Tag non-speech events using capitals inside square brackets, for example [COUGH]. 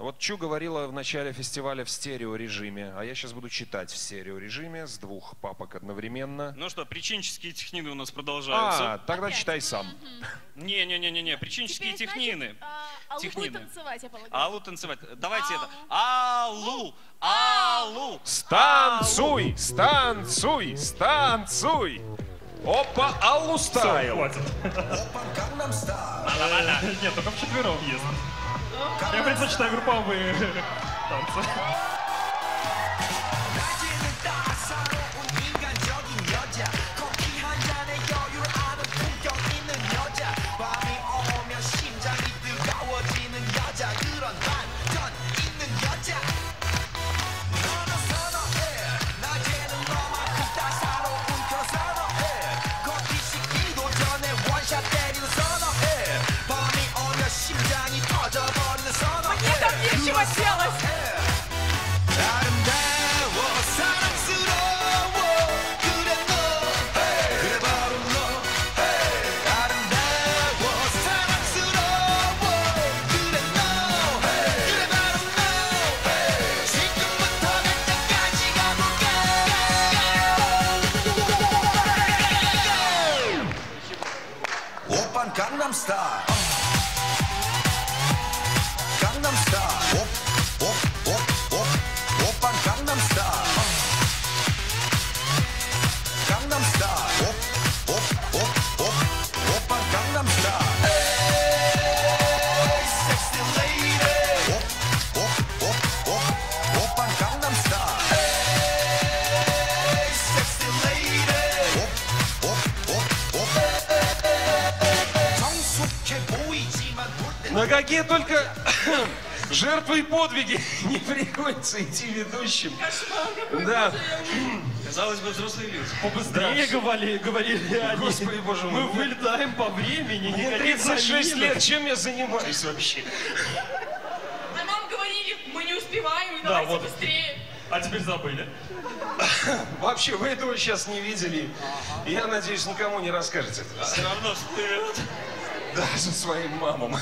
Вот Чу говорила в начале фестиваля в стереорежиме, а я сейчас буду читать в стереорежиме с двух папок одновременно. Ну что, причинческие технины у нас продолжаются. А, тогда читай сам. Не-не-не-не, причинческие Теперь, технины. значит, а, Аллу будет Технины. танцевать, я полагаю. Аллу танцевать. Давайте это. Аллу! Аллу! Станцуй, станцуй, станцуй. Опа, Аллу стайл. Хватит. Нет, только вчетвером есть. Я предпочитаю групповые танцы. там нечего делать! На какие только [COUGHS] жертвы и подвиги [LAUGHS] не приходится идти ведущим. Да, Казалось бы, взрослые люди. Побыстрее говорили, говорили [LAUGHS] они. Господи, боже мой. Мы вылетаем по времени, мне никаких 36 заминок. лет, чем я занимаюсь вообще? А нам говорили, мы не успеваем, и Да, давайте вот. быстрее. А теперь забыли. [COUGHS] Вообще, вы этого сейчас не видели. И Я надеюсь, никому не расскажете. Все равно, что ты Даже своим мамам.